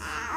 Ah!